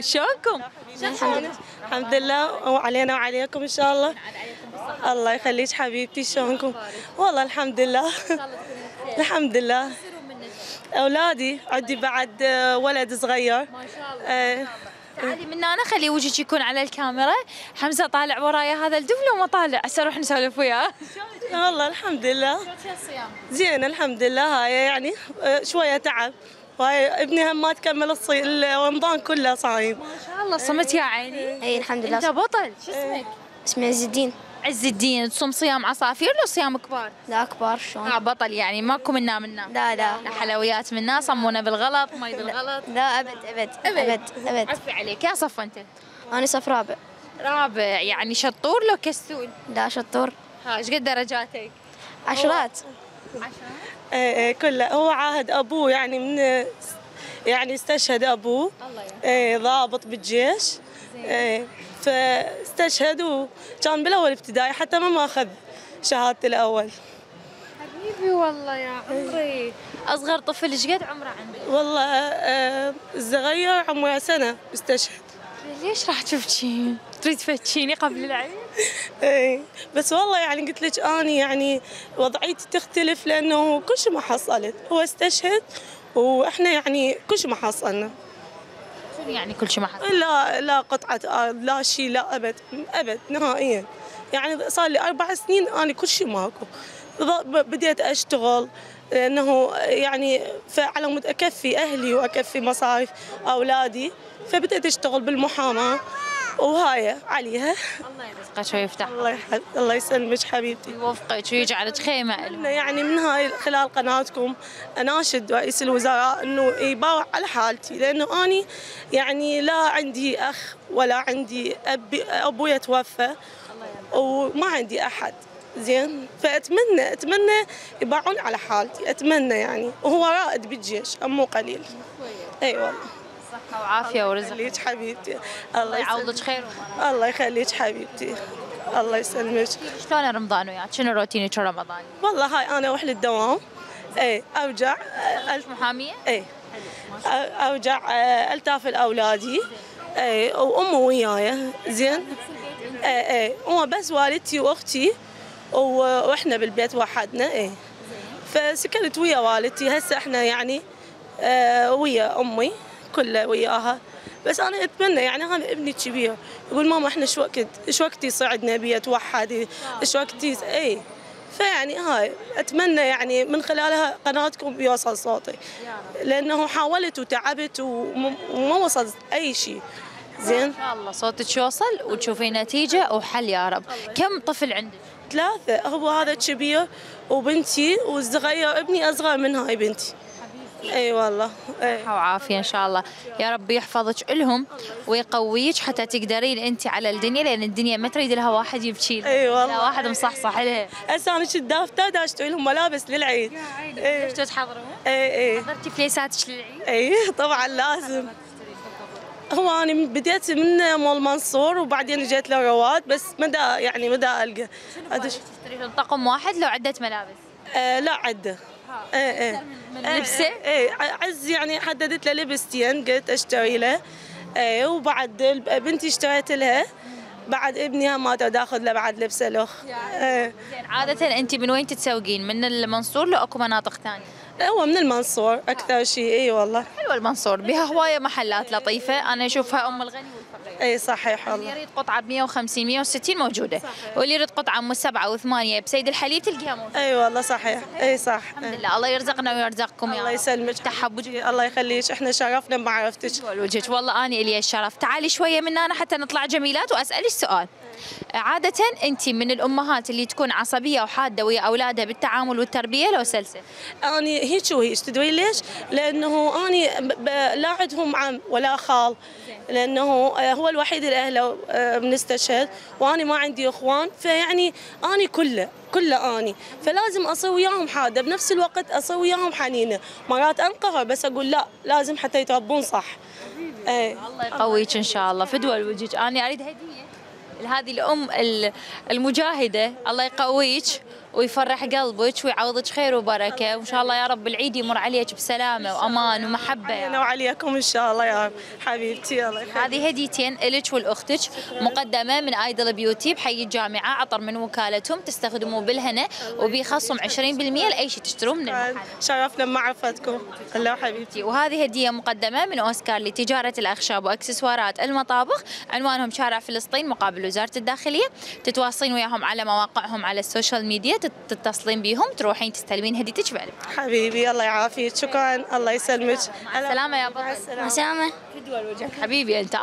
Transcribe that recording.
شلونكم؟ الحمد لله. وعلينا وعليكم إن شاء الله. الله يخليك حبيبتي. شلونكم؟ والله الحمد لله. الحمد لله. أولادي عندي بعد آه، ولد صغير. ما شاء الله. آه، تعالي من هنا خلي وجهك يكون على الكاميرا. حمزة طالع ورايا هذا الدب لو ما طالع هسه نروح نسولف وياه. والله الحمد لله. زين الحمد لله. هاي يعني آه، شوية تعب. وهاي ابني هم ما تكمل الصي... رمضان كله صايم. ما شاء الله صمت يا عيني. اي الحمد أنت لله بطل شو اسمك؟ اسمي عز الدين. عز الدين تصوم صيام عصافير لو صيام كبار؟ لا كبار شلون؟ آه بطل يعني ماكو منا منا. لا لا. لا حلويات منا صمونا بالغلط مي بالغلط لا أبد أبد أبد. أبد عفي عليك يا صف أنت. أنا صف رابع. رابع يعني شطور لو كسول لا شطور. ها إيش قد درجاتك؟ عشرات. إيه إيه كله. هو عاهد أبوه يعني من يعني استشهد أبوه. الله. إيه ضابط بالجيش. إيه فاستشهد وكان بالأول ابتدائي حتى ما ماخذ شهادته الأول. حبيبي والله يا عمري. أصغر طفل إيش قد عمره عندك؟ والله الصغير عمره سنة استشهد. ليش راح تبكين؟ تريد تفتشيني قبل العيد؟ إيه بس والله يعني قلت لك أني يعني وضعيتي تختلف لأنه كل شيء ما حصلت هو استشهد وإحنا يعني كل شيء ما حصلنا شنو يعني كل شيء ما حصل؟ لا لا قطعة أرض لا شيء لا أبد أبد نهائيا يعني صار لي أربع سنين أنا كل شيء ماكو بديت أشتغل لأنه يعني فعلى مود أكفي أهلي وأكفي مصاريف أولادي فبديت أشتغل بالمحاماة. وهاي عليها الله يرزقك ويفتح الله يحب الله يسلمك حبيبتي. يوفقك ويجعلك خيمه أنا يعني من هاي خلال قناتكم اناشد رئيس الوزراء إنه يباوع على حالتي لأنه أني يعني لا عندي أخ ولا عندي ابي ابويا توفى وما عندي أحد. زين. فاتمنى أتمنى يباعون على حالتي. أتمنى يعني. وهو رائد بالجيش مو قليل. أي والله. صحة وعافية ورزق. يخليك حبيبتي. الله الله يعوضك خير. الله يخليك حبيبتي. الله يسلمك. شلون رمضان وياك؟ شنو روتينك رمضاني؟ والله هاي أنا واحد الدوام أي ارجع ألف محامية؟ إيه ارجع آه، التاف الاولادي إيه وأمه وياي. زين. إيه إيه هو بس والدتي وأختي. وإحنا بالبيت وحدنا إيه. فسكنت ويا والدتي. هسه إحنا يعني آه ويا أمي كلها وياها. بس أنا أتمنى يعني هذا ابني الكبير يقول ماما إحنا شو وقت شو وقت يصعدنا بي اتوحد شو وقت اي فيعني هاي أتمنى يعني من خلالها قناتكم يوصل صوتي. لأنه حاولت وتعبت وم- وما وصل أي شيء. زين؟ ان شاء الله صوتك يوصل وتشوفي نتيجة وحل يا رب. كم طفل عندك؟ ثلاثة. هو هذا الكبير وبنتي والصغير ابني أصغر من هاي بنتي. إي والله. إي. صحة وعافية إن شاء الله. يا رب يحفظك لهم ويقويك حتى تقدرين أنت على الدنيا لأن الدنيا ما تريد لها واحد يبكي لها. أي والله. واحد مصحصح لها. هسه أنا كنت دافتر داشتري لهم ملابس للعيد. إي. ليش تحضرون؟ إي إي. حضرتي فليساتك للعيد؟ إي طبعا لازم. هو أنا بديت من مول منصور وبعدين جيت لرواد بس مدى يعني مدى ألقى. تشتري طقم واحد لو عدة ملابس؟ آه لا عدة. إيه إيه. من لبسه؟ إيه عز يعني حددت له لبستين قلت أشتري له. إيه وبعد بنتي اشتريت لها بعد ابنها ما تاخذ له بعد لبسه الاخ إيه. زين عادة أنت من وين تتسوقين؟ من المنصور لو أكو مناطق ثانية؟ هو من المنصور أكثر شيء إي والله. حلوة المنصور بها هواية محلات لطيفة. أنا أشوفها أم الغني. والفقير اي صحيح اللي والله. يريد قطعة ب 150 160 موجودة. واللي يريد قطعة ام سبعة وثمانية بسيد الحليب تلقيها موجودة. إي والله صحيح. إي صح. الحمد لله. الله يرزقنا ويرزقكم يا الله. يسلمك. تحب وجهك الله يخليك. إحنا شرفنا بمعرفتك. وجهك. والله أني إلي الشرف. تعالي شوية من هنا حتى نطلع جميلات واسالك سؤال عادة أنت من الأمهات اللي تكون عصبية وحادة ويا أولادها بالتعامل والتربية لو سلسة؟ أني هيك وهيك تدري ليش؟ لأنه أني لا عندهم عم ولا خال. لأنه آه، هو الوحيد اللي اهله بنستشهد وأنا ما عندي إخوان فيعني اني كله كله أني. فلازم اصير وياهم حادة بنفس الوقت اصير وياهم حنينه مرات أنقهر بس أقول لا لازم حتى يتربون صح. إيه. الله يقويك إن شاء الله. فدوى لوجهك أنا أريد هدية لهذه الأم ال- المجاهدة. الله يقويك. ويفرح قلبك ويعوضك خير وبركة. وإن شاء الله يا رب العيد يمر عليك بسلامة وأمان ومحبة. أنا رب. وعليكم إن شاء الله يا حبيبتي. الله يخليك هذه هديتين لك ولاختك مقدمة من ايدل بيوتي بحي الجامعة عطر من وكالتهم تستخدموه بالهنا وبيخصم 20% لأي شيء تشتروه من المحل شرفنا بمعرفتكم. الله حبيبتي. وهذه هدية مقدمة من أوسكار لتجارة الأخشاب وأكسسوارات المطابخ. عنوانهم شارع فلسطين مقابل وزارة الداخلية. تتواصلين وياهم على مواقعهم على السوشيال ميديا. تتصلين بيهم تروحين تستلمين هديتك بعد. حبيبي الله يعافيك. شكرا. الله يسلمك. سلامة يا بطل سلامة حبيبي أنت